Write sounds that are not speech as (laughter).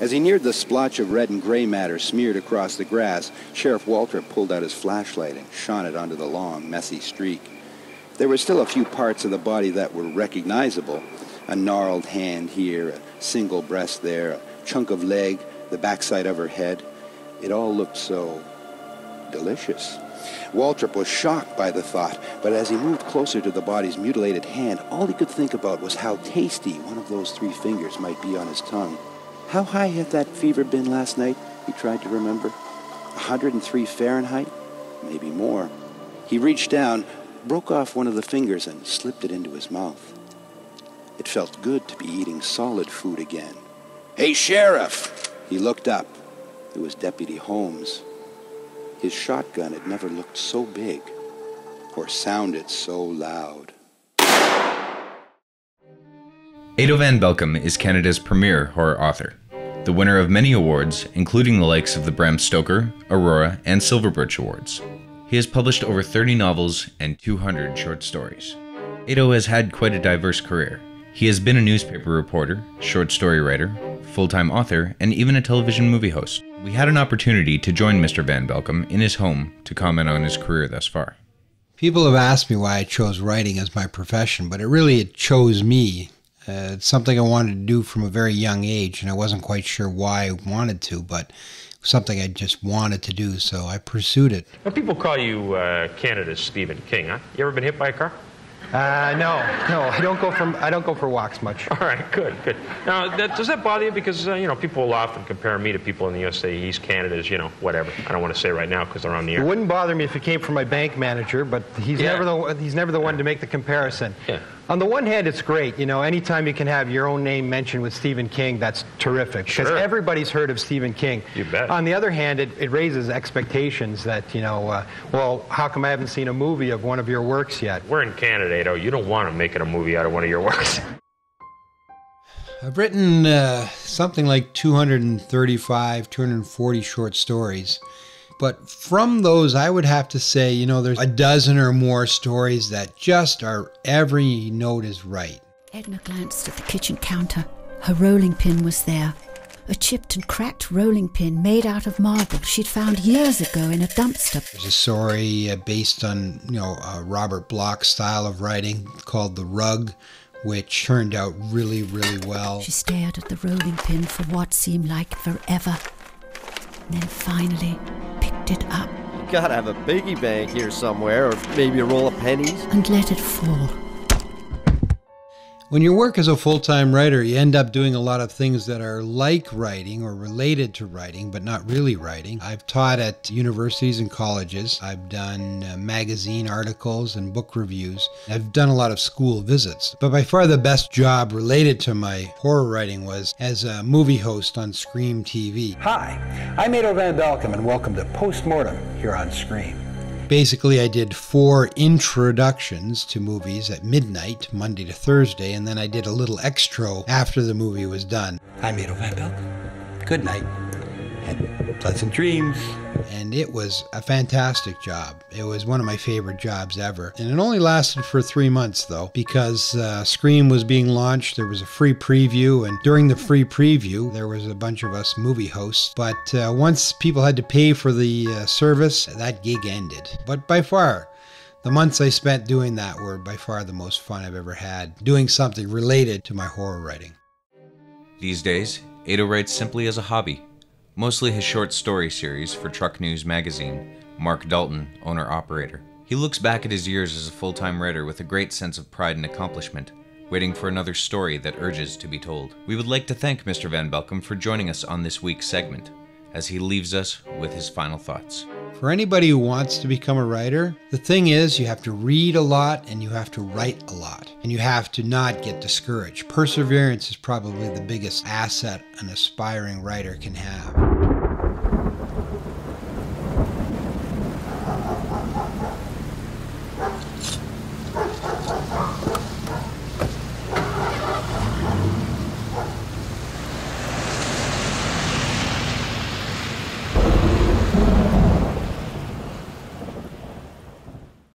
As he neared the splotch of red and gray matter smeared across the grass, Sheriff Waltrip pulled out his flashlight and shone it onto the long, messy streak. There were still a few parts of the body that were recognizable. A gnarled hand here, a single breast there, a chunk of leg, the backside of her head. It all looked so delicious. Waltrip was shocked by the thought, but as he moved closer to the body's mutilated hand, all he could think about was how tasty one of those three fingers might be on his tongue. How high had that fever been last night? He tried to remember. 103 Fahrenheit? Maybe more. He reached down, broke off one of the fingers, and slipped it into his mouth. It felt good to be eating solid food again. Hey, Sheriff! He looked up. It was Deputy Holmes. His shotgun had never looked so big or sounded so loud. Edo oh Van Belkom is Canada's premier horror author, the winner of many awards, including the likes of the Bram Stoker, Aurora, and Silver Birch Awards. He has published over 30 novels and 200 short stories. Edo has had quite a diverse career. He has been a newspaper reporter, short story writer, full time author, and even a television movie host. We had an opportunity to join Mr. Van Belkom in his home to comment on his career thus far. People have asked me why I chose writing as my profession, but it really it chose me. Uh, it's something I wanted to do from a very young age, and I wasn't quite sure why I wanted to, but something I just wanted to do, so I pursued it. Now, people call you uh, Canada's Stephen King, huh? You ever been hit by a car? Uh, no, no, I don't go for I don't go for walks much. (laughs) All right, good, good. Now, that, does that bother you? Because uh, you know, people will often compare me to people in the USA. East Canada's, you know, whatever. I don't want to say right now because they're on the air. It wouldn't bother me if it came from my bank manager, but he's Yeah. never the he's never the one to make the comparison. Yeah. On the one hand, it's great. You know, anytime you can have your own name mentioned with Stephen King, that's terrific because Sure. everybody's heard of Stephen King. You bet. On the other hand, it, it raises expectations that you know, uh, well, how come I haven't seen a movie of one of your works yet? We're in Canada, though. You don't want to make it a movie out of one of your works. (laughs) I've written uh, something like 235, 240 short stories. But from those, I would have to say, you know, there's a dozen or more stories that just are every note is right. Edna glanced at the kitchen counter. Her rolling pin was there. A chipped and cracked rolling pin made out of marble she'd found years ago in a dumpster. There's a story uh, based on, you know, uh, Robert Bloch's style of writing called The Rug, which turned out really, really well. She stared at the rolling pin for what seemed like forever. And then finally picked it up You Gotta have a piggy bank here somewhere, or maybe a roll of pennies. and let it fall. When you work as a full time writer, you end up doing a lot of things that are like writing or related to writing, but not really writing. I've taught at universities and colleges. I've done uh, magazine articles and book reviews. I've done a lot of school visits. But by far the best job related to my horror writing was as a movie host on Scream TV. Hi, I'm Edo Van Belkom, and welcome to Postmortem here on Scream. Basically, I did four introductions to movies at midnight, Monday to Thursday, and then I did a little extra after the movie was done. I'm Edo Van Belkom. Good night, and pleasant dreams. And it was a fantastic job. It was one of my favorite jobs ever. And it only lasted for three months, though, because uh, Scream was being launched. There was a free preview, and during the free preview, there was a bunch of us movie hosts. But uh, once people had to pay for the uh, service, that gig ended. But by far, the months I spent doing that were by far the most fun I've ever had, doing something related to my horror writing. These days, Edo writes simply as a hobby, mostly his short story series for Truck News magazine, Mark Dalton, owner operator. He looks back at his years as a full time writer with a great sense of pride and accomplishment, waiting for another story that urges to be told. We would like to thank Mr. Van Belkom for joining us on this week's segment, as he leaves us with his final thoughts. For anybody who wants to become a writer, the thing is you have to read a lot and you have to write a lot. And you have to not get discouraged. Perseverance is probably the biggest asset an aspiring writer can have.